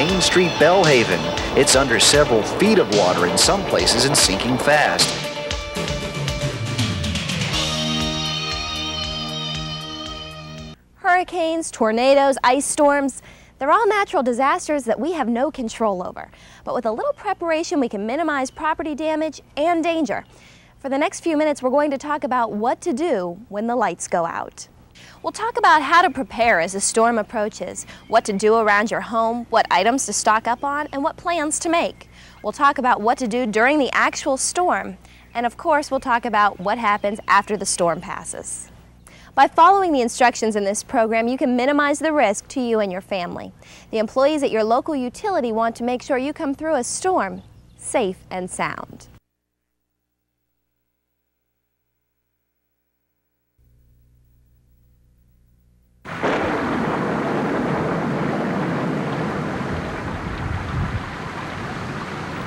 Main Street Belhaven. It's under several feet of water in some places and sinking fast. Hurricanes, tornadoes, ice storms, they're all natural disasters that we have no control over. But with a little preparation, we can minimize property damage and danger. For the next few minutes, we're going to talk about what to do when the lights go out. We'll talk about how to prepare as a storm approaches, what to do around your home, what items to stock up on, and what plans to make. We'll talk about what to do during the actual storm, and of course, we'll talk about what happens after the storm passes. By following the instructions in this program, you can minimize the risk to you and your family. The employees at your local utility want to make sure you come through a storm safe and sound.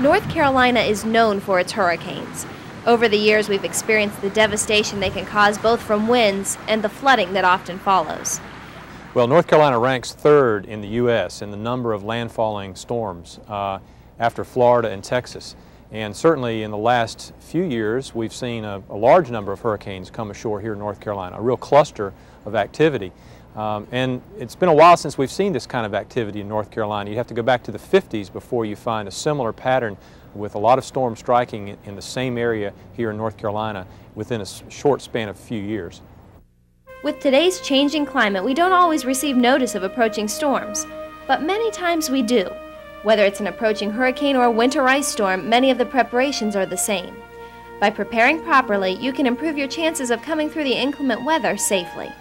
North Carolina is known for its hurricanes. Over the years, we've experienced the devastation they can cause both from winds and the flooding that often follows. Well, North Carolina ranks third in the U.S. in the number of landfalling storms uh, after Florida and Texas. And certainly in the last few years, we've seen a, a, large number of hurricanes come ashore here in North Carolina, a real cluster of activity. Um, and it's been a while since we've seen this kind of activity in North Carolina. You have to go back to the 50s before you find a similar pattern with a lot of storms striking in the same area here in North Carolina within a short span of a few years. With today's changing climate, we don't always receive notice of approaching storms, but many times we do. Whether it's an approaching hurricane or a winter ice storm, many of the preparations are the same. By preparing properly, you can improve your chances of coming through the inclement weather safely.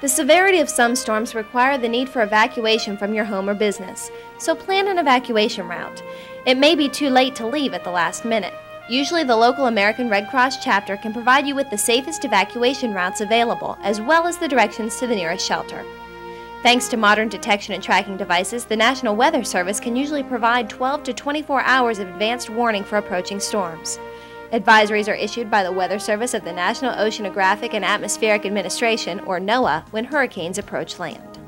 The severity of some storms require the need for evacuation from your home or business, so plan an evacuation route. It may be too late to leave at the last minute. Usually the local American Red Cross chapter can provide you with the safest evacuation routes available, as well as the directions to the nearest shelter. Thanks to modern detection and tracking devices, the National Weather Service can usually provide 12 to 24 hours of advanced warning for approaching storms. Advisories are issued by the Weather Service of the National Oceanographic and Atmospheric Administration, or NOAA, when hurricanes approach land.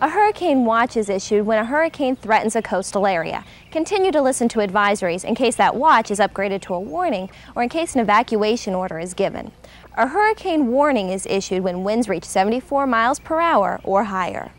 A hurricane watch is issued when a hurricane threatens a coastal area. Continue to listen to advisories in case that watch is upgraded to a warning or in case an evacuation order is given. A hurricane warning is issued when winds reach 74 miles per hour or higher.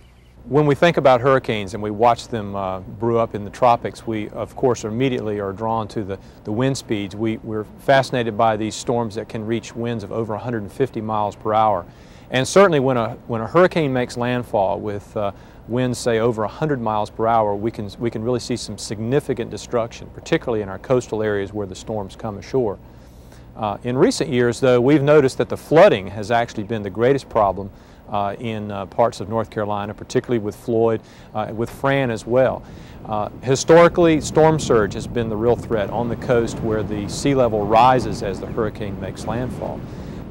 When we think about hurricanes and we watch them uh, brew up in the tropics, we of course immediately are drawn to the, the wind speeds. We, we're fascinated by these storms that can reach winds of over 150 miles per hour. And certainly when a, when a hurricane makes landfall with uh, winds say over 100 miles per hour, we can, we can really see some significant destruction, particularly in our coastal areas where the storms come ashore. Uh, in recent years, though, we've noticed that the flooding has actually been the greatest problem uh, in uh, parts of North Carolina, particularly with Floyd, uh, with Fran as well. Uh, historically, storm surge has been the real threat on the coast where the sea level rises as the hurricane makes landfall.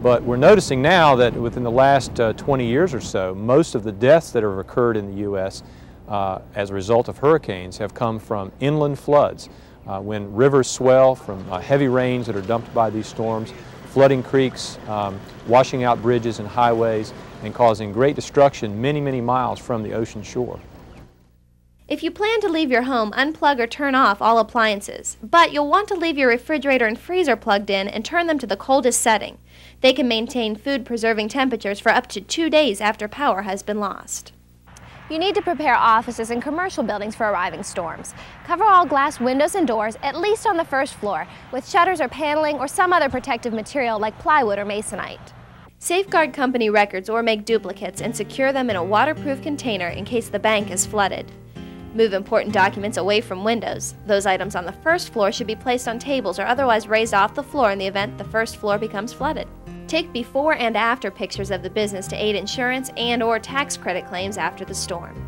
But we're noticing now that within the last uh, 20 years or so, most of the deaths that have occurred in the U.S. Uh, as a result of hurricanes have come from inland floods. when rivers swell from heavy rains that are dumped by these storms, flooding creeks, um, washing out bridges and highways, and causing great destruction many, many miles from the ocean shore. If you plan to leave your home, unplug or turn off all appliances, but you'll want to leave your refrigerator and freezer plugged in and turn them to the coldest setting. They can maintain food preserving temperatures for up to two days after power has been lost. You need to prepare offices and commercial buildings for arriving storms. Cover all glass windows and doors, at least on the first floor, with shutters or paneling or some other protective material like plywood or masonite. Safeguard company records or make duplicates and secure them in a waterproof container in case the bank is flooded. Move important documents away from windows. Those items on the first floor should be placed on tables or otherwise raised off the floor in the event the first floor becomes flooded. Take before and after pictures of the business to aid insurance and or tax credit claims after the storm.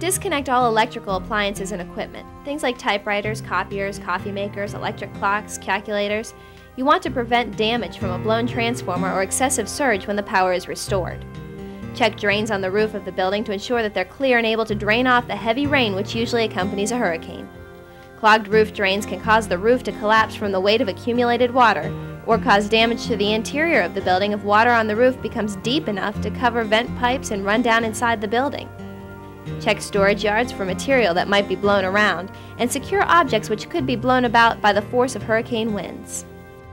Disconnect all electrical appliances and equipment, things like typewriters, copiers, coffee makers, electric clocks, calculators, you want to prevent damage from a blown transformer or excessive surge when the power is restored. Check drains on the roof of the building to ensure that they're clear and able to drain off the heavy rain which usually accompanies a hurricane. Clogged roof drains can cause the roof to collapse from the weight of accumulated water, or cause damage to the interior of the building if water on the roof becomes deep enough to cover vent pipes and run down inside the building. Check storage yards for material that might be blown around, and secure objects which could be blown about by the force of hurricane winds.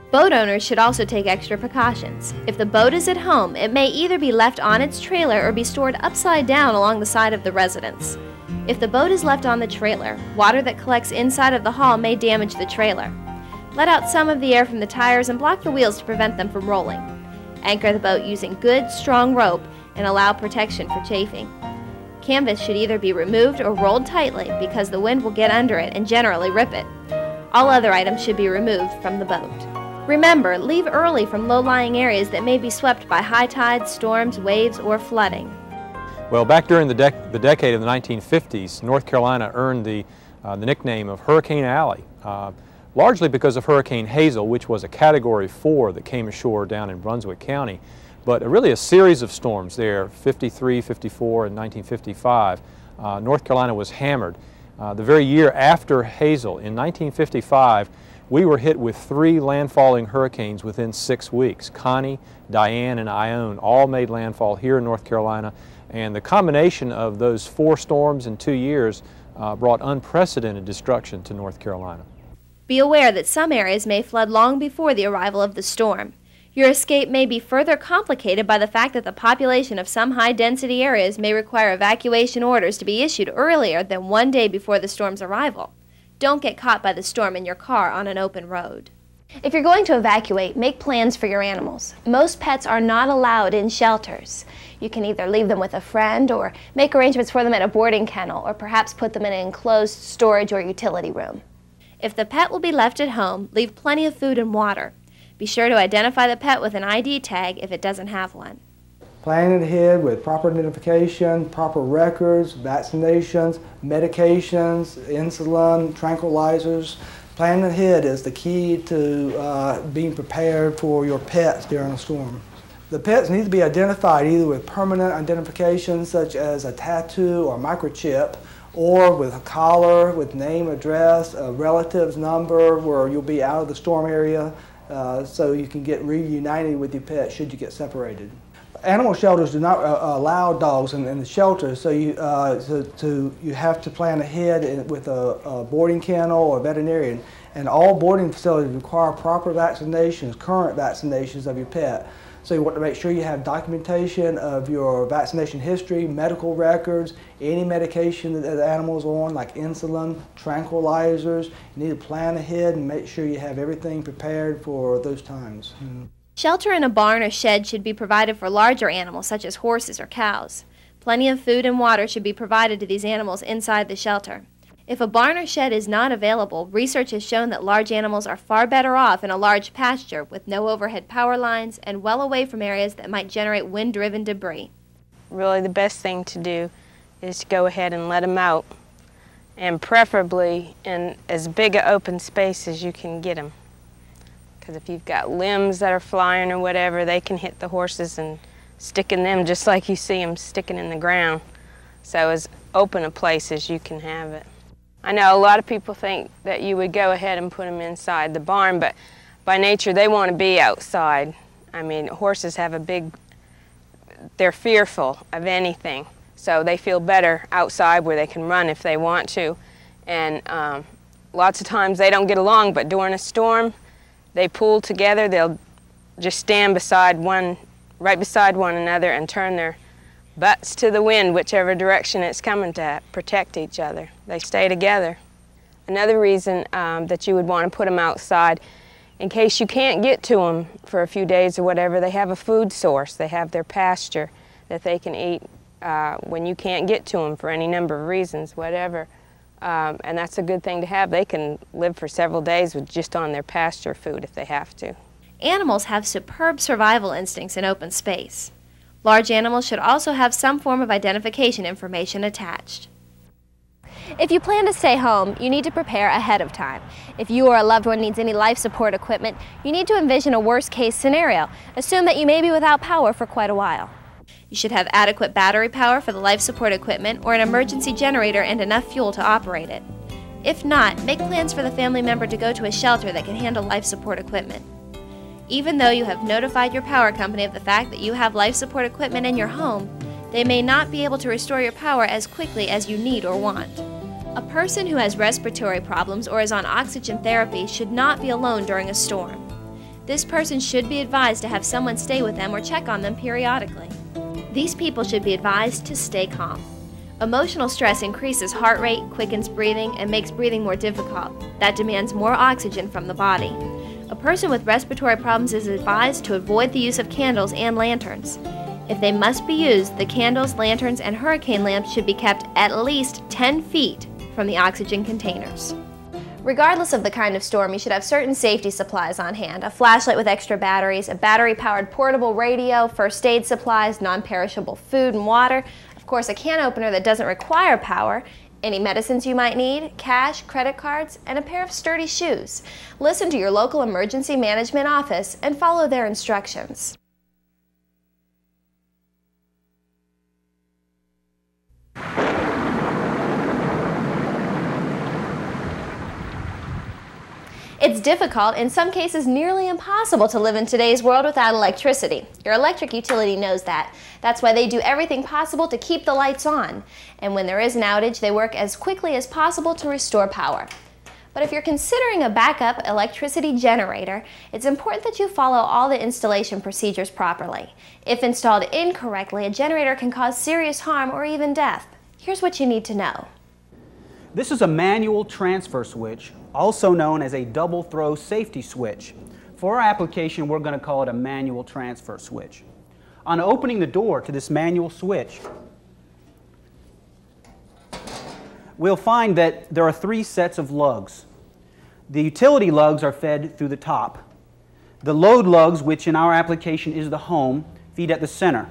Boat owners should also take extra precautions. If the boat is at home, it may either be left on its trailer or be stored upside down along the side of the residence. If the boat is left on the trailer, water that collects inside of the hull may damage the trailer. Let out some of the air from the tires and block the wheels to prevent them from rolling. Anchor the boat using good, strong rope and allow protection for chafing. Canvas should either be removed or rolled tightly because the wind will get under it and generally rip it. All other items should be removed from the boat. Remember, leave early from low-lying areas that may be swept by high tides, storms, waves, or flooding. Well, back during the, dec the decade of the 1950s, North Carolina earned the, uh, the nickname of Hurricane Alley, uh, largely because of Hurricane Hazel, which was a Category 4 that came ashore down in Brunswick County. But really a series of storms there, 53, 54, and 1955. Uh, North Carolina was hammered. Uh, the very year after Hazel, in 1955, we were hit with three landfalling hurricanes within six weeks. Connie, Diane, and Ione all made landfall here in North Carolina, and the combination of those four storms in two years uh, brought unprecedented destruction to North Carolina. Be aware that some areas may flood long before the arrival of the storm. Your escape may be further complicated by the fact that the population of some high density areas may require evacuation orders to be issued earlier than one day before the storm's arrival. Don't get caught by the storm in your car on an open road. If you're going to evacuate, make plans for your animals. Most pets are not allowed in shelters. You can either leave them with a friend or make arrangements for them at a boarding kennel or perhaps put them in an enclosed storage or utility room. If the pet will be left at home, leave plenty of food and water. Be sure to identify the pet with an ID tag if it doesn't have one. Planning ahead with proper identification, proper records, vaccinations, medications, insulin, tranquilizers. Planning ahead is the key to uh, being prepared for your pets during a storm. The pets need to be identified either with permanent identification such as a tattoo or microchip or with a collar with name, address, a relative's number where you'll be out of the storm area uh, so you can get reunited with your pet should you get separated animal shelters do not uh, allow dogs in, in, the shelter, so you uh, to, to, you have to plan ahead with a, a, boarding kennel or veterinarian. And all boarding facilities require proper vaccinations, current vaccinations of your pet. So you want to make sure you have documentation of your vaccination history, medical records, any medication that the animal's on, like insulin, tranquilizers. You need to plan ahead and make sure you have everything prepared for those times. Mm. Shelter in a barn or shed should be provided for larger animals such as horses or cows. Plenty of food and water should be provided to these animals inside the shelter. If a barn or shed is not available, research has shown that large animals are far better off in a large pasture with no overhead power lines and well away from areas that might generate wind-driven debris. Really the best thing to do is to go ahead and let them out and preferably in as big an open space as you can get them because if you've got limbs that are flying or whatever, they can hit the horses and stick in them just like you see them sticking in the ground. So as open a place as you can have it. I know a lot of people think that you would go ahead and put them inside the barn, but by nature they want to be outside. I mean, horses have a big, they're fearful of anything. So they feel better outside where they can run if they want to. And um, lots of times they don't get along, but during a storm, they pool together, they'll just stand beside one, right beside one another and turn their butts to the wind, whichever direction it's coming to protect each other. They stay together. Another reason um, that you would want to put them outside, in case you can't get to them for a few days or whatever, they have a food source. They have their pasture that they can eat uh, when you can't get to them for any number of reasons, whatever. Um, and that's a good thing to have. They can live for several days with just on their pasture food if they have to. Animals have superb survival instincts in open space. Large animals should also have some form of identification information attached. If you plan to stay home, you need to prepare ahead of time. If you or a loved one needs any life support equipment, you need to envision a worst case scenario. Assume that you may be without power for quite a while. You should have adequate battery power for the life support equipment or an emergency generator and enough fuel to operate it. If not, make plans for the family member to go to a shelter that can handle life support equipment. Even though you have notified your power company of the fact that you have life support equipment in your home, They may not be able to restore your power as quickly as you need or want. A person who has respiratory problems or is on oxygen therapy should not be alone during a storm. This person should be advised to have someone stay with them or check on them periodically. These people should be advised to stay calm. Emotional stress increases heart rate, quickens breathing, and makes breathing more difficult. That demands more oxygen from the body. A person with respiratory problems is advised to avoid the use of candles and lanterns. If they must be used, the candles, lanterns, and hurricane lamps should be kept at least 10 feet from the oxygen containers. Regardless of the kind of storm, you should have certain safety supplies on hand. A flashlight with extra batteries, a battery-powered portable radio, first aid supplies, non-perishable food and water, of course a can opener that doesn't require power, any medicines you might need, cash, credit cards, and a pair of sturdy shoes. Listen to your local emergency management office and follow their instructions. It's difficult, in some cases nearly impossible to live in today's world without electricity. Your electric utility knows that. That's why they do everything possible to keep the lights on. And when there is an outage, they work as quickly as possible to restore power. But if you're considering a backup electricity generator, it's important that you follow all the installation procedures properly. If installed incorrectly, a generator can cause serious harm or even death. Here's what you need to know. This is a manual transfer switch, also known as a double throw safety switch. For our application, we're going to call it a manual transfer switch. On opening the door to this manual switch, we'll find that there are three sets of lugs. The utility lugs are fed through the top. The load lugs, which in our application is the home, feed at the center.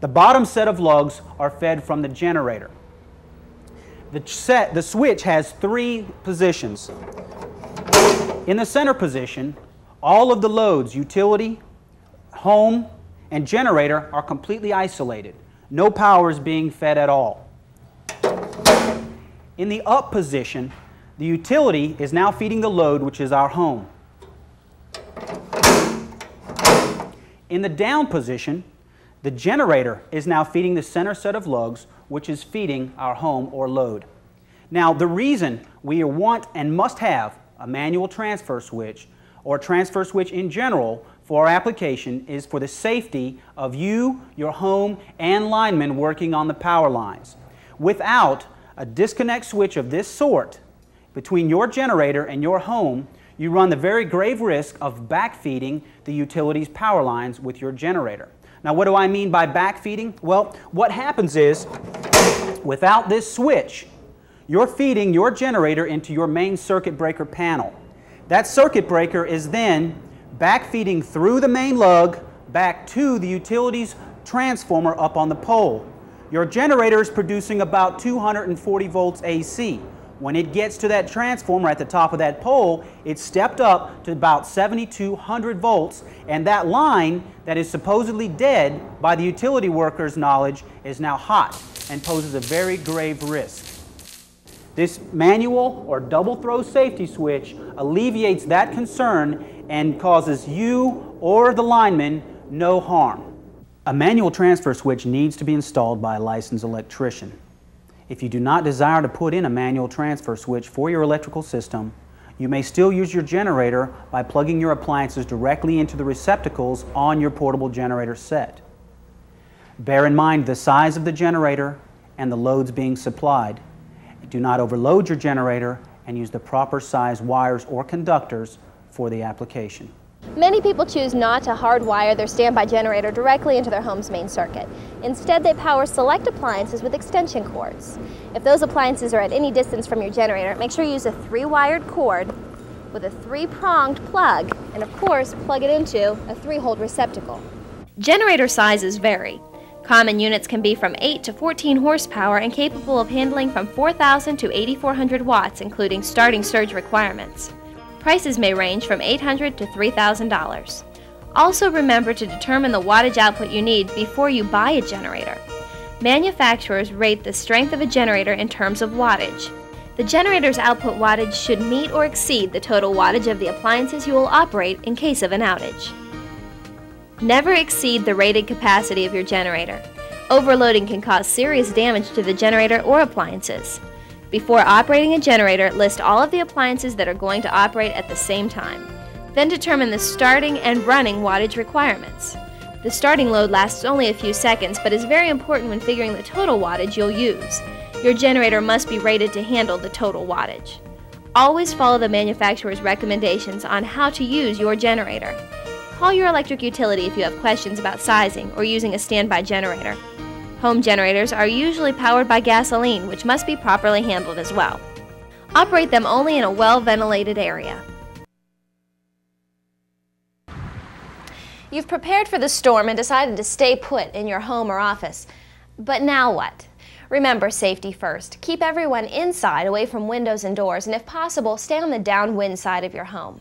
The bottom set of lugs are fed from the generator the, set, the switch has three positions. In the center position, all of the loads, utility, home, and generator are completely isolated. No power is being fed at all. In the up position, the utility is now feeding the load, which is our home. In the down position, the generator is now feeding the center set of lugs, which is feeding our home or load. Now, the reason we want and must have a manual transfer switch or transfer switch in general for our application is for the safety of you, your home, and linemen working on the power lines. Without a disconnect switch of this sort between your generator and your home, you run the very grave risk of backfeeding the utility's power lines with your generator. Now, what do I mean by backfeeding? Well, what happens is, without this switch, you're feeding your generator into your main circuit breaker panel. That circuit breaker is then backfeeding through the main lug back to the utility's transformer up on the pole. Your generator is producing about 240 volts AC. When it gets to that transformer at the top of that pole, it's stepped up to about 7,200 volts, and that line that is supposedly dead by the utility worker's knowledge is now hot and poses a very grave risk. This manual or double throw safety switch alleviates that concern and causes you or the lineman no harm. A manual transfer switch needs to be installed by a licensed electrician. If you do not desire to put in a manual transfer switch for your electrical system, you may still use your generator by plugging your appliances directly into the receptacles on your portable generator set. Bear in mind the size of the generator and the loads being supplied. Do not overload your generator and use the proper size wires or conductors for the application. Many people choose not to hardwire their standby generator directly into their home's main circuit. Instead, they power select appliances with extension cords. If those appliances are at any distance from your generator, make sure you use a three-wired cord with a three-pronged plug, and of course, plug it into a three-hole receptacle. Generator sizes vary. Common units can be from 8 to 14 horsepower and capable of handling from 4,000 to 8,400 watts, including starting surge requirements. Prices may range from 800 to $3,000. Also remember to determine the wattage output you need before you buy a generator. Manufacturers rate the strength of a generator in terms of wattage. The generator's output wattage should meet or exceed the total wattage of the appliances you will operate in case of an outage. Never exceed the rated capacity of your generator. Overloading can cause serious damage to the generator or appliances. Before operating a generator, list all of the appliances that are going to operate at the same time. Then determine the starting and running wattage requirements. The starting load lasts only a few seconds, but is very important when figuring the total wattage you'll use. Your generator must be rated to handle the total wattage. Always follow the manufacturer's recommendations on how to use your generator. Call your electric utility if you have questions about sizing or using a standby generator. Home generators are usually powered by gasoline, which must be properly handled as well. Operate them only in a well ventilated area. You've prepared for the storm and decided to stay put in your home or office. But now what? Remember safety first. Keep everyone inside, away from windows and doors, and if possible, stay on the downwind side of your home.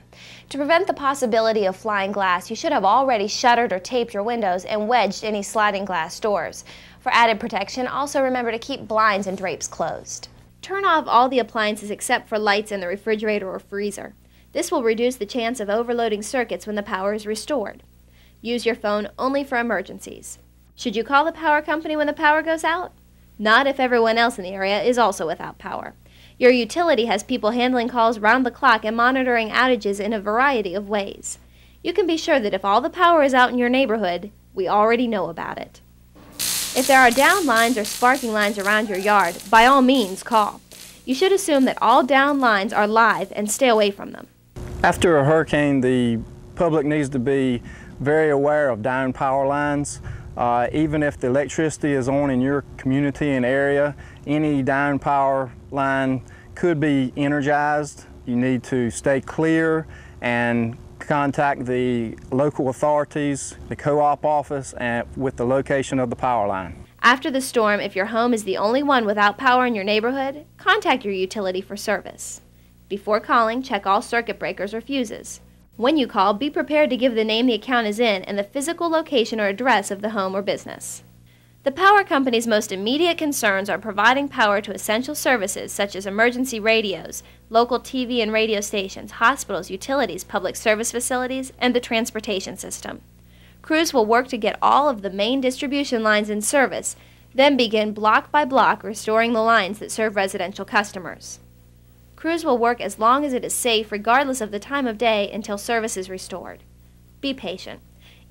To prevent the possibility of flying glass, you should have already shuttered or taped your windows and wedged any sliding glass doors. For added protection, also remember to keep blinds and drapes closed. Turn off all the appliances except for lights in the refrigerator or freezer. This will reduce the chance of overloading circuits when the power is restored. Use your phone only for emergencies. Should you call the power company when the power goes out? Not if everyone else in the area is also without power. Your utility has people handling calls round the clock and monitoring outages in a variety of ways. You can be sure that if all the power is out in your neighborhood, we already know about it. If there are down lines or sparking lines around your yard, by all means call. You should assume that all down lines are live and stay away from them. After a hurricane, the public needs to be very aware of down power lines. Uh, even if the electricity is on in your community and area, any down power line could be energized. You need to stay clear and contact the local authorities, the co-op office, and with the location of the power line. After the storm, if your home is the only one without power in your neighborhood, contact your utility for service. Before calling, check all circuit breakers or fuses. When you call, be prepared to give the name the account is in and the physical location or address of the home or business. The power company's most immediate concerns are providing power to essential services such as emergency radios, local TV and radio stations, hospitals, utilities, public service facilities, and the transportation system. Crews will work to get all of the main distribution lines in service, then begin block by block restoring the lines that serve residential customers. Crews will work as long as it is safe, regardless of the time of day, until service is restored. Be patient.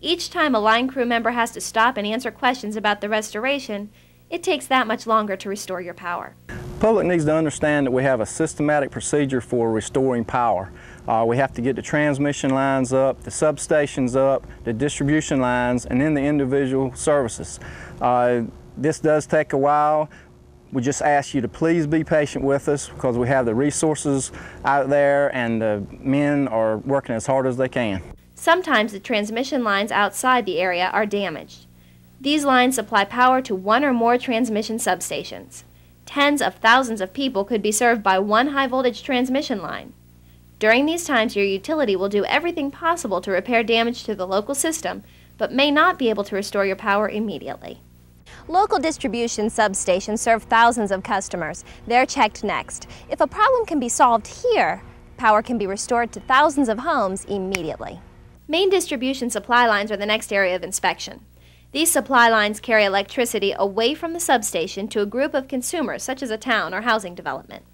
Each time a line crew member has to stop and answer questions about the restoration, it takes that much longer to restore your power. Public needs to understand that we have a systematic procedure for restoring power. Uh, we have to get the transmission lines up, the substations up, the distribution lines, and then the individual services. Uh, this does take a while. We just ask you to please be patient with us because we have the resources out there and the men are working as hard as they can. Sometimes the transmission lines outside the area are damaged. These lines supply power to one or more transmission substations. Tens of thousands of people could be served by one high voltage transmission line. During these times, your utility will do everything possible to repair damage to the local system, but may not be able to restore your power immediately. Local distribution substations serve thousands of customers. They're checked next. If a problem can be solved here, power can be restored to thousands of homes immediately. Main distribution supply lines are the next area of inspection. These supply lines carry electricity away from the substation to a group of consumers, such as a town or housing development.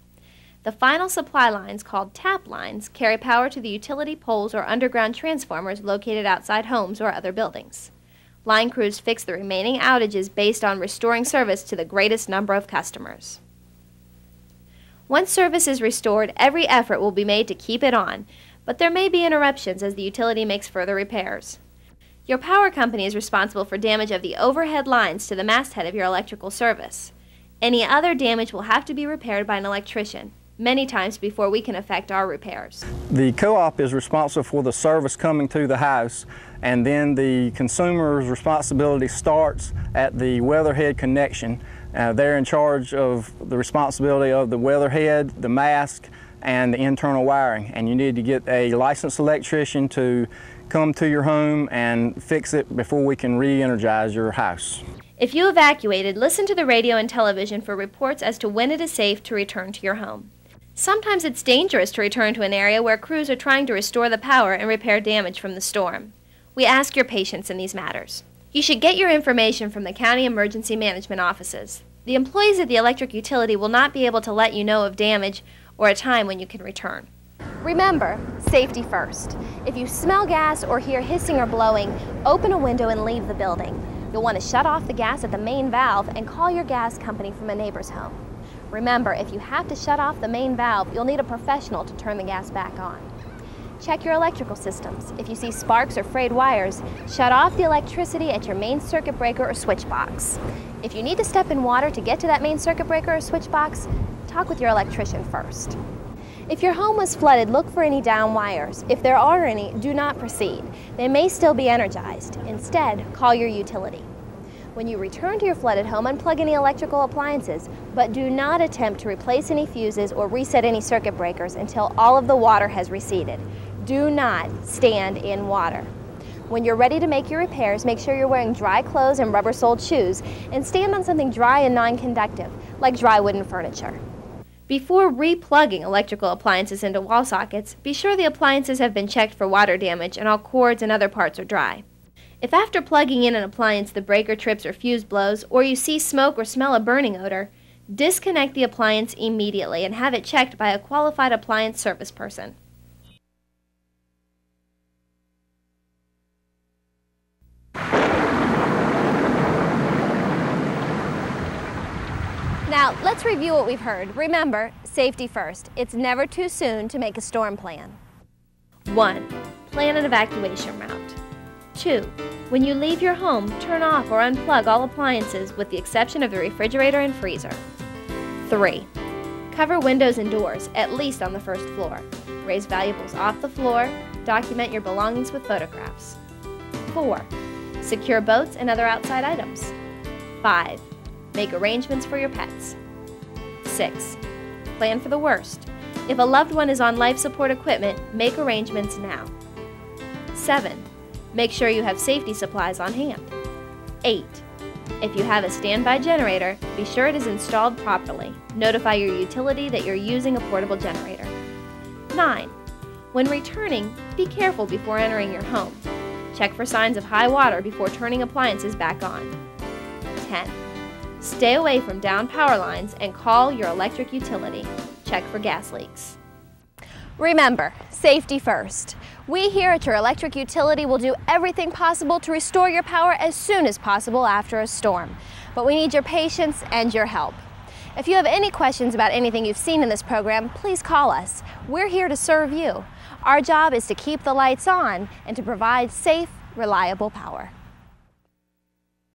The final supply lines, called tap lines, carry power to the utility poles or underground transformers located outside homes or other buildings. Line crews fix the remaining outages based on restoring service to the greatest number of customers. Once service is restored, every effort will be made to keep it on, but there may be interruptions as the utility makes further repairs. Your power company is responsible for damage of the overhead lines to the masthead of your electrical service. Any other damage will have to be repaired by an electrician, many times before we can effect our repairs. The co-op is responsible for the service coming to the house and then the consumer's responsibility starts at the weatherhead connection. Uh, they're in charge of the responsibility of the weatherhead, the mast, and the internal wiring. And you need to get a licensed electrician to come to your home and fix it before we can re-energize your house. If you evacuated, listen to the radio and television for reports as to when it is safe to return to your home. Sometimes it's dangerous to return to an area where crews are trying to restore the power and repair damage from the storm. We ask your patience in these matters. You should get your information from the county emergency management offices. The employees of the electric utility will not be able to let you know of damage or a time when you can return. Remember, safety first. If you smell gas or hear hissing or blowing, open a window and leave the building. You'll want to shut off the gas at the main valve and call your gas company from a neighbor's home. Remember, if you have to shut off the main valve, you'll need a professional to turn the gas back on. Check your electrical systems. If you see sparks or frayed wires, shut off the electricity at your main circuit breaker or switch box. If you need to step in water to get to that main circuit breaker or switch box, talk with your electrician first. If your home was flooded, look for any down wires. If there are any, do not proceed. They may still be energized. Instead, call your utility. When you return to your flooded home, unplug any electrical appliances, but do not attempt to replace any fuses or reset any circuit breakers until all of the water has receded. Do not stand in water. When you're ready to make your repairs, make sure you're wearing dry clothes and rubber-soled shoes and stand on something dry and non-conductive, like dry wooden furniture. Before replugging electrical appliances into wall sockets, be sure the appliances have been checked for water damage and all cords and other parts are dry. If after plugging in an appliance the breaker trips or fuse blows, or you see smoke or smell a burning odor, disconnect the appliance immediately and have it checked by a qualified appliance service person. Now, let's review what we've heard. Remember, safety first. It's never too soon to make a storm plan. 1. Plan an evacuation route. 2. When you leave your home, turn off or unplug all appliances with the exception of the refrigerator and freezer. 3. Cover windows and doors, at least on the first floor. Raise valuables off the floor. Document your belongings with photographs. 4. Secure boats and other outside items. 5. Make arrangements for your pets. 6. Plan for the worst. If a loved one is on life support equipment, make arrangements now. 7. Make sure you have safety supplies on hand. 8. If you have a standby generator, be sure it is installed properly. Notify your utility that you're using a portable generator. 9. When returning, be careful before entering your home. Check for signs of high water before turning appliances back on. 10. Stay away from down power lines and call your electric utility. Check for gas leaks. Remember, safety first. We here at your electric utility will do everything possible to restore your power as soon as possible after a storm. But we need your patience and your help. If you have any questions about anything you've seen in this program, please call us. We're here to serve you. Our job is to keep the lights on and to provide safe, reliable power.